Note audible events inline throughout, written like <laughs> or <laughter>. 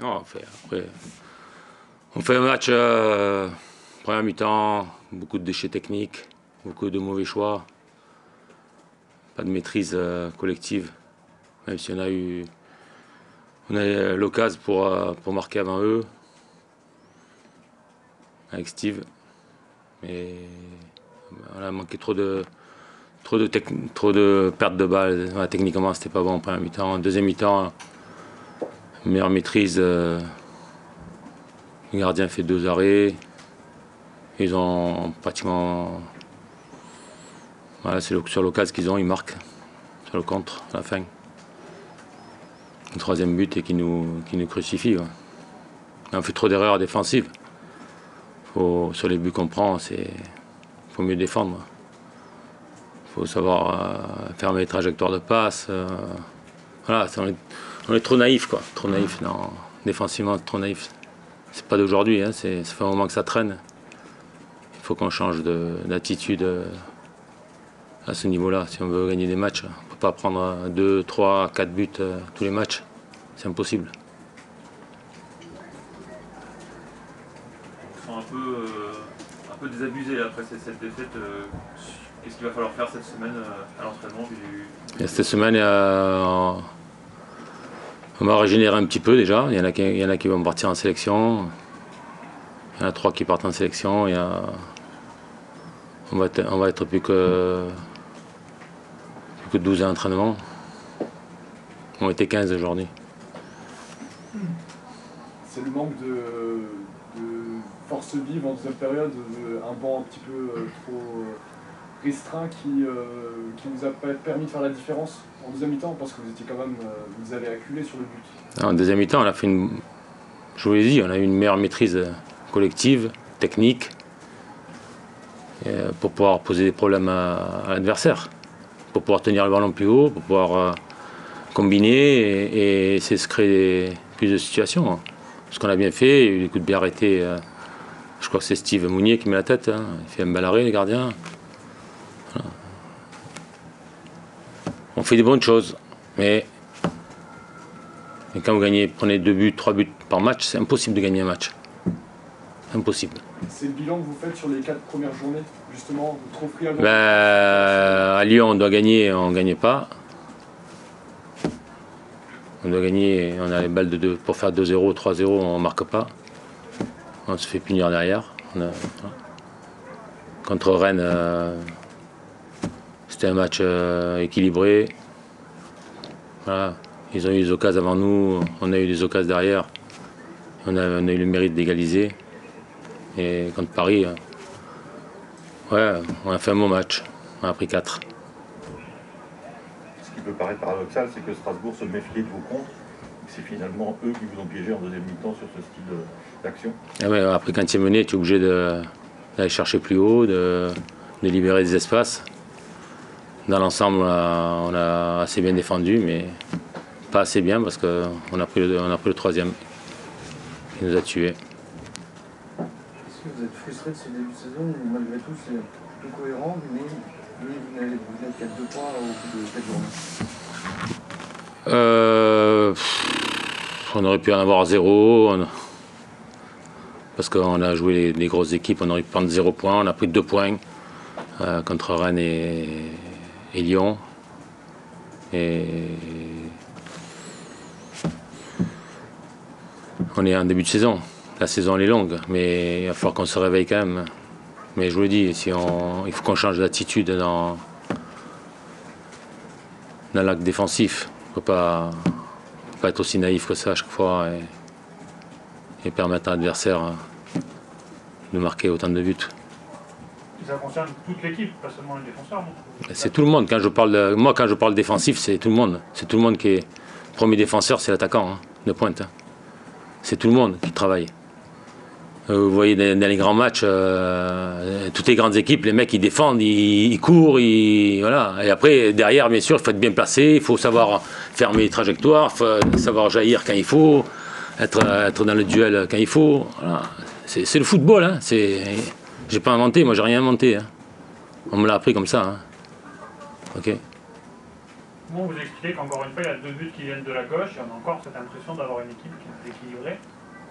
Non, on fait, après, on fait un match, euh, première mi-temps, beaucoup de déchets techniques, beaucoup de mauvais choix, pas de maîtrise euh, collective, même si on a eu, on a l'occasion pour, euh, pour marquer avant eux, avec Steve. Mais on a manqué trop de, trop de, trop de pertes de balles. Techniquement, c'était pas bon en première mi-temps. En deuxième mi-temps, meilleure maîtrise. euh, le gardien fait deux arrêts. Ils ont pratiquement. Voilà, c'est sur l'occasion qu'ils ont, ils marquent. Sur le contre, à la fin. Le troisième but et qui nous, qui nous crucifie. ouais. On fait trop d'erreurs défensives. Sur les buts qu'on prend, c'est faut mieux défendre. Il faut savoir euh, fermer les trajectoires de passe. euh, voilà, c'est- on est, on trop naïf, quoi. Trop naïf, non. Défensivement, trop naïf. C'est pas d'aujourd'hui, hein, c'est, ça fait un moment que ça traîne. Il faut qu'on change de- d'attitude euh, à ce niveau-là. Si on veut gagner des matchs, on ne peut pas prendre 2, 3, 4 buts euh, tous les matchs. C'est impossible. Ils sont un peu, euh, un peu désabusés après cette, défaite. euh, Qu'est-ce qu'il va falloir faire cette semaine euh, à l'entraînement du- Et cette semaine, on va régénérer un petit peu déjà. Il y en a qui, vont partir en sélection. Il y en a trois qui partent en sélection. On, va être, plus que, que 12 à l'entraînement. On était 15 aujourd'hui. C'est le manque de, force vive en deuxième période, de- un banc un petit peu euh, trop euh, restreint qui, euh, qui vous a permis de faire la différence en deuxième mi-temps parce que vous étiez quand même, euh, vous avez acculé sur le but. En deuxième mi-temps, on a fait une. Je vous l'ai dit, on a eu une meilleure maîtrise euh, collective, technique, euh, pour pouvoir poser des problèmes à, l'adversaire, pour pouvoir tenir le ballon plus haut, pour pouvoir combiner et, et de se créer plus de situations. Ce qu'on a bien fait, il y a eu des coups de pied arrêtés. je crois que c'est Steve Mounier qui met la tête. hein. Il fait un bel arrêt, les gardiens. Voilà. On fait des bonnes choses, mais quand vous gagnez, prenez deux buts, trois buts par match, c'est impossible de gagner un match. Impossible. C'est le bilan que vous faites sur les quatre premières journées, justement, de trop friable. Ben, à Lyon, on doit gagner, on ne gagne pas. On doit gagner, on a les balles de deux, pour faire 2-0, 3-0, on ne marque pas. On se fait punir derrière. On a- voilà. Contre Rennes, euh, c'était un match euh, équilibré. Voilà. Ils ont eu des occasions avant nous, on a eu des occasions derrière. On a, on a eu le mérite d'égaliser. Et contre Paris, euh, ouais, on a fait un bon match. On a pris 4. Ce qui peut paraître paradoxal, c'est que Strasbourg se méfiait de vos comptes. C'est finalement eux qui vous ont piégé en deuxième mi-temps sur ce style d'action. Ah ouais, après, quand tu es mené, tu es obligé d'aller chercher plus haut, de, de libérer des espaces. Dans l'ensemble, on a, on a assez bien défendu, mais pas assez bien parce qu'on a, pris le- on a pris le troisième. qui nous a tués. Est-ce que vous êtes frustré de ce début de saison ou malgré tout c'est plutôt cohérent mais, mais vous n'avez vous n'êtes qu'à deux points au bout de quatre journées? Euh, pff, on aurait pu en avoir zéro. on- parce qu'on a joué les, les grosses équipes, on aurait pu prendre zéro point. On a pris deux points euh, contre Rennes et, et Lyon. On est en début de saison. La saison elle est longue, mais il va falloir qu'on se réveille quand même. Mais je vous le dis, si on, il faut qu'on change d'attitude dans, l'acte défensif. Il ne faut pas, être aussi naïf que ça à chaque fois et, et permettre à l'adversaire de marquer autant de buts. Ça concerne toute l'équipe, pas seulement les défenseurs. C'est tout le monde. Quand je parle moi, quand je parle défensif, c'est tout le monde. C'est tout le monde qui est. Premier défenseur, c'est l'attaquant hein, de pointe. hein. C'est tout le monde qui travaille. Euh, Vous voyez dans, les grands matchs, euh, toutes les grandes équipes, les mecs ils défendent, ils, courent, ils, voilà. Et après derrière, bien sûr, il faut être bien placé, il faut savoir fermer les trajectoires, faut savoir jaillir quand il faut, être, être dans le duel quand il faut. C'est le football. Hein. C'est, j'ai pas inventé, moi j'ai rien inventé. hein. On me l'a appris comme ça. hein. Ok. Comment vous expliquez qu'encore une fois, il y a deux buts qui viennent de la gauche et on a encore cette impression d'avoir une équipe qui est déséquilibrée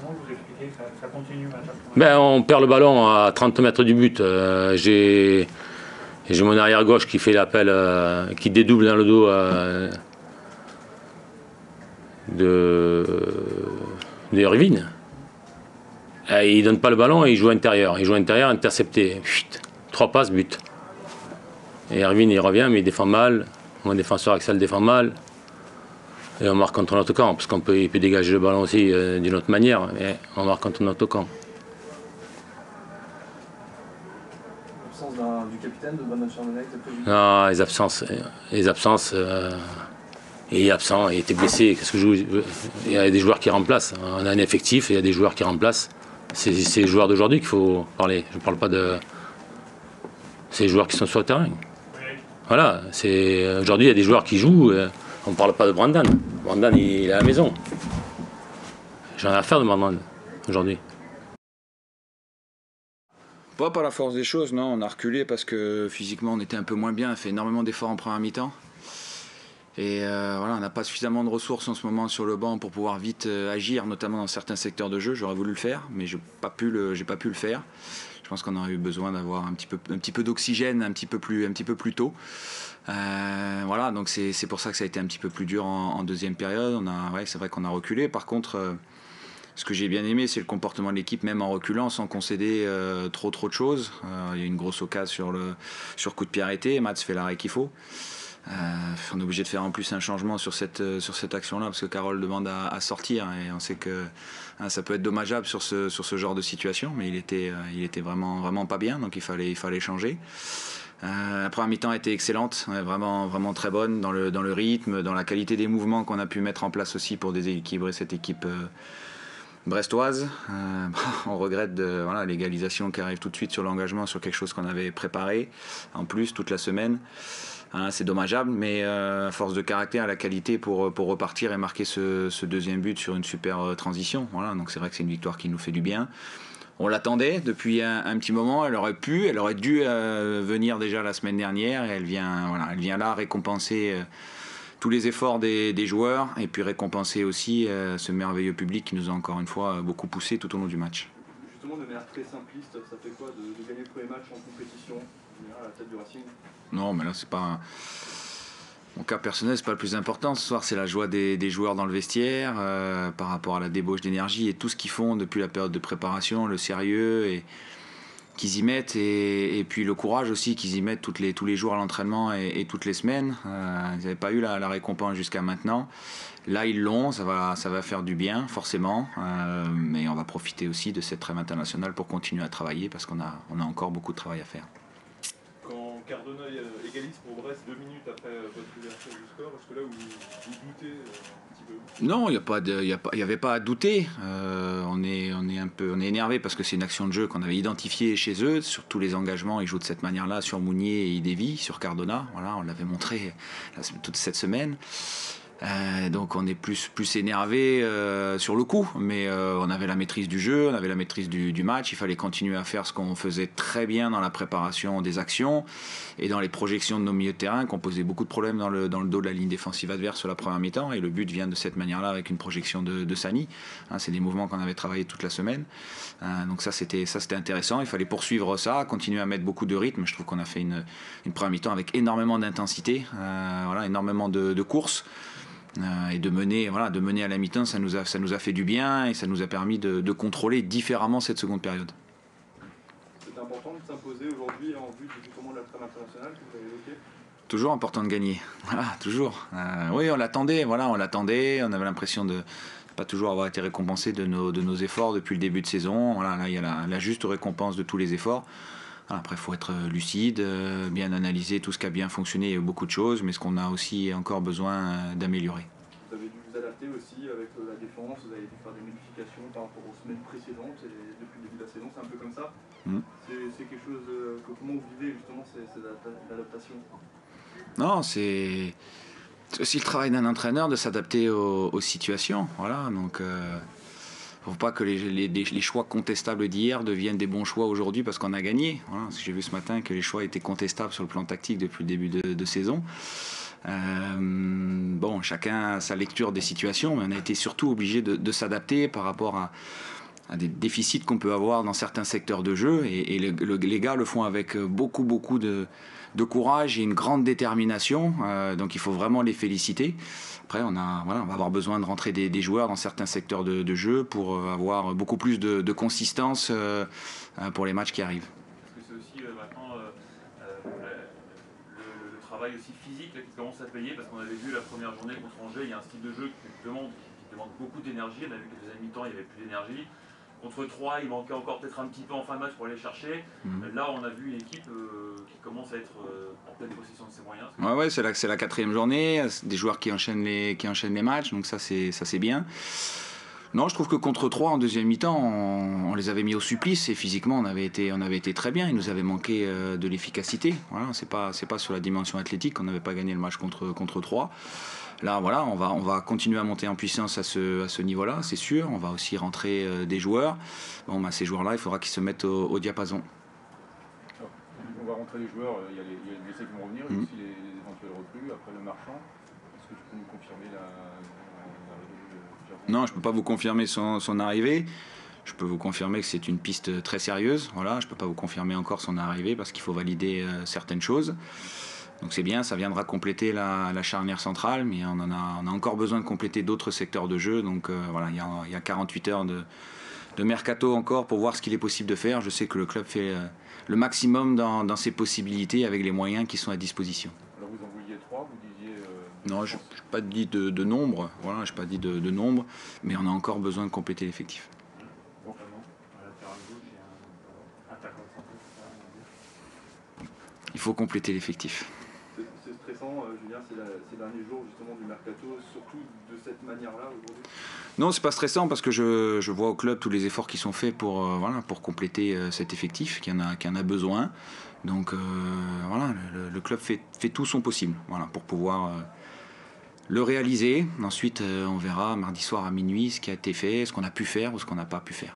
Comment vous expliquez que ça, ça continue Ben, on perd le ballon à 30 mètres du but. Euh, j'ai, j'ai mon arrière gauche qui fait l'appel, euh, qui dédouble dans le dos euh, de, de Irvine. Et il donne pas le ballon et il joue intérieur. Il joue intérieur, intercepté. Chut, trois passes, but. Et Irvine, il revient, mais il défend mal. Mon défenseur Axel défend mal. Et on marque contre notre camp, parce qu'on peut, il peut dégager le ballon aussi euh, d'une autre manière, mais on marque contre notre camp. L'absence du capitaine de. Non, les absences. euh, Les absences. euh, il est absent, il était blessé. Qu'est-ce que je vous- Il y a des joueurs qui remplacent. On a un effectif et il y a des joueurs qui remplacent. C'est les joueurs d'aujourd'hui qu'il faut parler. Je ne parle pas de. C'est les joueurs qui sont sur le terrain. Voilà. Aujourd'hui, il y a des joueurs qui jouent. euh, On ne parle pas de Brandon. Brandon, il est à la maison. J'en ai affaire de Brandon aujourd'hui. Pas par la force des choses, non. On a reculé parce que physiquement on était un peu moins bien. On a fait énormément d'efforts en première mi-temps. Et euh, voilà, on n'a pas suffisamment de ressources en ce moment sur le banc pour pouvoir vite euh, agir, notamment dans certains secteurs de jeu. J'aurais voulu le faire, mais je n'ai pas, pu le- j'ai pas pu le faire. Je pense qu'on aurait eu besoin d'avoir un petit peu, d'oxygène un, petit peu plus- tôt. Euh, voilà, donc c'est pour ça que ça a été un petit peu plus dur en, deuxième période. C'est vrai qu'on a reculé. Par contre, ce que j'ai bien aimé, c'est le comportement de l'équipe, même en reculant, sans concéder trop trop de choses. Il y a une grosse occasion sur le sur coup de pied arrêté. Mats fait l'arrêt qu'il faut. Euh, on est obligé de faire en plus un changement sur cette, euh, sur cette action-là parce que Carole demande à, sortir et on sait que hein, ça peut être dommageable sur ce, sur ce genre de situation, mais il était, euh, il était vraiment, vraiment pas bien, donc il fallait, il fallait changer. La première mi-temps été excellente, vraiment, vraiment très bonne dans le, dans le rythme, dans la qualité des mouvements qu'on a pu mettre en place aussi pour déséquilibrer cette équipe brestoise. <laughs> On regrette l'égalisation qui arrive tout de suite sur l'engagement, sur quelque chose qu'on avait préparé en plus toute la semaine. Hein, c'est dommageable, mais euh, à force de caractère, la qualité pour, pour repartir et marquer ce, deuxième but sur une super euh, transition. Voilà, donc c'est vrai que c'est une victoire qui nous fait du bien. On l'attendait depuis un, petit moment. Elle aurait pu, elle aurait dû euh, venir déjà la semaine dernière et elle vient, elle vient là récompenser euh, tous les efforts des, joueurs et puis récompenser aussi euh, ce merveilleux public qui nous a encore une fois beaucoup poussé tout au long du match. Justement, de manière très simpliste, ça fait quoi de, de gagner le premier match en compétition, Racing Non, mais là, c'est pas. Mon cas personnel, c'est pas le plus important. Ce soir, c'est la joie des, joueurs dans le vestiaire euh, par rapport à la débauche d'énergie et tout ce qu'ils font depuis la période de préparation, le sérieux et qu'ils y mettent et, puis le courage aussi qu'ils y mettent toutes les, tous les jours à l'entraînement et, toutes les semaines. Euh, ils n'avaient pas eu la, récompense jusqu'à maintenant. Là, ils l'ont, ça va, ça va faire du bien, forcément. Euh, mais on va profiter aussi de cette trêve internationale pour continuer à travailler parce qu'on a, on a encore beaucoup de travail à faire. Cardona euh, égalise pour Brest deux minutes après euh, votre ouverture du score, est-ce que là vous, vous doutez euh, un petit peu Non, il n'y avait pas à douter. On, est, on énervé parce que c'est une action de jeu qu'on avait identifiée chez eux. Sur tous les engagements, ils jouent de cette manière-là sur Mounier et Idevi, sur Cardona. On l'avait montré toute cette semaine. Euh, donc on est plus, plus énervé euh, sur le coup, mais euh, on avait la maîtrise du jeu, on avait la maîtrise du, du match, il fallait continuer à faire ce qu'on faisait très bien dans la préparation des actions et dans les projections de nos milieux de terrain, qu'on posait beaucoup de problèmes dans le, dans le dos de la ligne défensive adverse sur la première mi-temps, et le but vient de cette manière-là avec une projection de, de Sani. Hein, c'est des mouvements qu'on avait travaillé toute la semaine, Euh, donc ça c'était, ça c'était intéressant, il fallait poursuivre ça, continuer à mettre beaucoup de rythme, je trouve qu'on a fait une, une première mi-temps avec énormément d'intensité, euh, voilà, énormément de, de courses. Euh, et de mener, voilà, de mener à la mi-temps, ça nous, a, ça nous a fait du bien et ça nous a permis de, de contrôler différemment cette seconde période. C'est important de s'imposer aujourd'hui en vue justement de la trame internationale que vous avez évoquée Toujours important de gagner. <laughs> Voilà, toujours. Euh, oui, on l'attendait, voilà, on l'attendait. On avait l'impression de pas toujours avoir été récompensé de nos, de nos efforts depuis le début de saison. Voilà, là, il y a la, la juste récompense de tous les efforts. Après, il faut être lucide, euh, bien analyser tout ce qui a bien fonctionné. Il y a eu beaucoup de choses, mais ce qu'on a aussi encore besoin euh, d'améliorer. Vous avez dû vous adapter aussi avec euh, la défense, vous avez dû faire des modifications par rapport aux semaines précédentes et depuis le début de la saison, c'est un peu comme ça. Mhm. C'est quelque chose euh, que comment vous vivez justement ces, ces adapta- l'adaptation? Non, c'est c'est aussi le travail d'un entraîneur de s'adapter aux, aux situations. Voilà, donc euh, faut pas que les, les- choix contestables d'hier deviennent des bons choix aujourd'hui parce qu'on a gagné. Voilà, j'ai vu ce matin que les choix étaient contestables sur le plan tactique depuis le début de, saison. Euh, bon, chacun a sa lecture des situations, mais on a été surtout obligé de s'adapter par rapport à, des déficits qu'on peut avoir dans certains secteurs de jeu. Et, et le- le- les gars le font avec beaucoup, beaucoup de, courage et une grande détermination. Euh, donc il faut vraiment les féliciter. Après, on, a, voilà, on va avoir besoin de rentrer des, joueurs dans certains secteurs de, jeu pour euh, avoir beaucoup plus de, consistance euh, euh, pour les matchs qui arrivent. Parce que c'est aussi euh, maintenant euh, euh, le, travail aussi physique qui commence à payer parce qu'on avait vu la première journée contre Angers, il y a un style de jeu qui demande, beaucoup d'énergie. On a vu que les mi-temps, il n'y avait plus d'énergie. Contre 3, il manquait encore peut-être un petit peu en fin de match pour aller chercher. Mhm. Là, on a vu une équipe euh, qui commence à être euh, en pleine possession de ses moyens. Ouais, ouais, c'est la, c'est la quatrième journée, des joueurs qui enchaînent les, qui enchaînent les matchs, donc ça c'est, ça c'est bien. Non, je trouve que contre 3 en deuxième mi-temps, on, on les avait mis au supplice et physiquement on avait été, on avait été très bien. Il nous avait manqué euh, de l'efficacité. Voilà, c'est pas, c'est pas sur la dimension athlétique qu'on n'avait pas gagné le match contre, contre 3. Là, voilà, on va, on va continuer à monter en puissance à ce, à ce niveau-là, c'est sûr. On va aussi rentrer euh, des joueurs. Bon, bah, ces joueurs-là, il faudra qu'ils se mettent au, au diapason. On va rentrer les joueurs, euh, il y a les, il y a les blessés qui vont revenir, il y a Mhm. aussi les, les éventuels recrues, après le marchand. Est-ce que tu peux nous confirmer la, Pierre Non, je ne peux pas vous confirmer son, son arrivée. Je peux vous confirmer que c'est une piste très sérieuse. Voilà, je ne peux pas vous confirmer encore son arrivée parce qu'il faut valider euh, certaines choses. Donc c'est bien, ça viendra compléter la, la charnière centrale, mais on, en a, on a encore besoin de compléter d'autres secteurs de jeu. Donc euh, voilà, il y, a, il y a 48 heures de, de mercato encore pour voir ce qu'il est possible de faire. Je sais que le club fait euh, le maximum dans, dans ses possibilités avec les moyens qui sont à disposition. Alors vous en vouliez trois, vous disiez. euh, Non, je n'ai pas dit de, de nombre, voilà, je pas dit de, de nombre, mais on a encore besoin de compléter l'effectif. Dire. Il faut compléter l'effectif. Euh, Julien, ces derniers jours du mercato, surtout de cette manière-là aujourd'hui Non, c'est pas stressant parce que je, vois au club tous les efforts qui sont faits pour, euh, compléter euh, cet effectif, qui en a, en a besoin. Donc voilà, le, club fait, tout son possible pour pouvoir le réaliser. Ensuite, on verra mardi soir à minuit ce qui a été fait, ce qu'on a pu faire ou ce qu'on n'a pas pu faire.